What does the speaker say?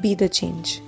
Be the change.